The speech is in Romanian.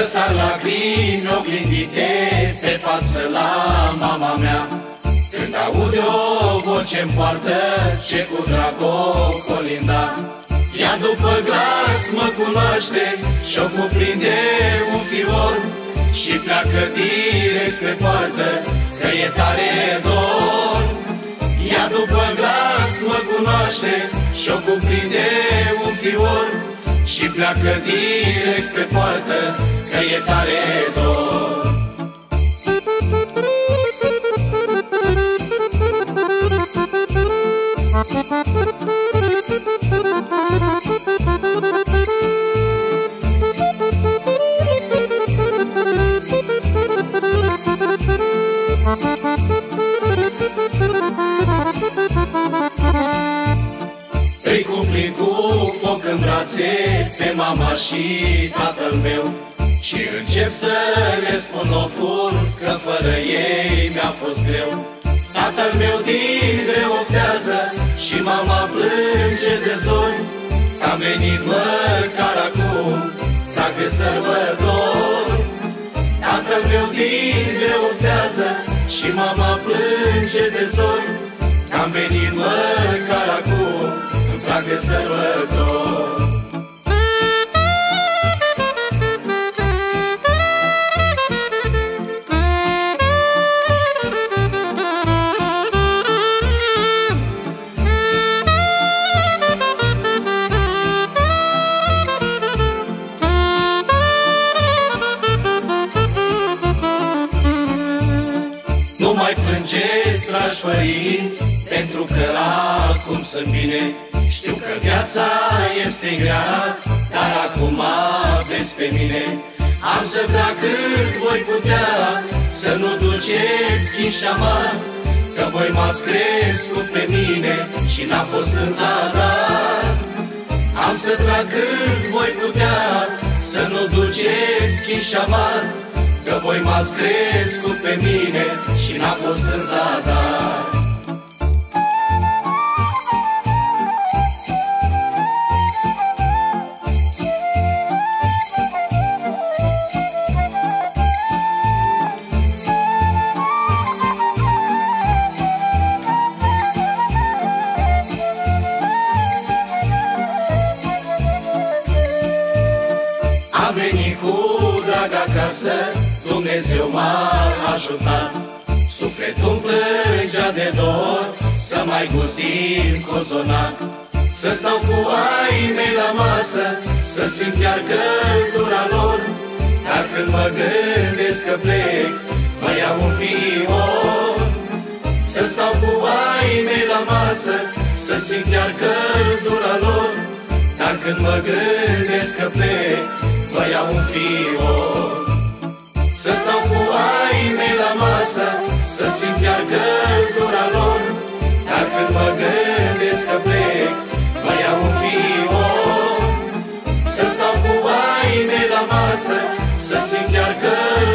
Că s-ar lacrimi oglindite pe față la mama mea. Când aud o voce în poartă ce cu drag o colinda. Ea după glas mă cunoaște și-o cuprinde un fior Și pleacă direct spre poartă că e tare dor. Ea după glas mă cunoaște și-o cuprinde un fior Și pleacă direct spre poartă că e tare dor. Îi cuplin cu foc în brațe pe mama și tatăl meu Și încep să le spun o fur că fără ei mi-a fost greu. Tatăl meu din greu oftează și mama plânge de zori. Am venit măcar acum, dacă sărbător Tatăl meu din greu oftează și mama plânge de zori. Am venit măcar acum, în prag de sărbător mai plângeți, dragi părinți, pentru că acum sunt bine. Știu că viața este grea, dar acum aveți pe mine. Am să trag cât voi putea, să nu duceți chin și amar, că voi m-ați crescut pe mine și n-a fost în zadar. Am să trag cât voi putea, să nu duceți chin și amar, Că voi m-ați crescut pe mine și n-a fost în zadar. Am venit cu drag acasă, Dumnezeu m-a ajutat. Sufletul plângea de dor, să mai gustim cozonat. Să stau cu ai mei la masă, să simt iar căldura lor. Dar când mă gândesc că plec, mă iau un fior. Să stau cu ai mei la masă, să simt iar căldura lor. Dar când mă gândesc că plec, mă iau un fior. Să stau cu ai mei la masă Să simt iar căldura lor. Dar când mă gândesc că plec Mă iau un fior. Să stau cu ai mei la masă Să simt iar căldura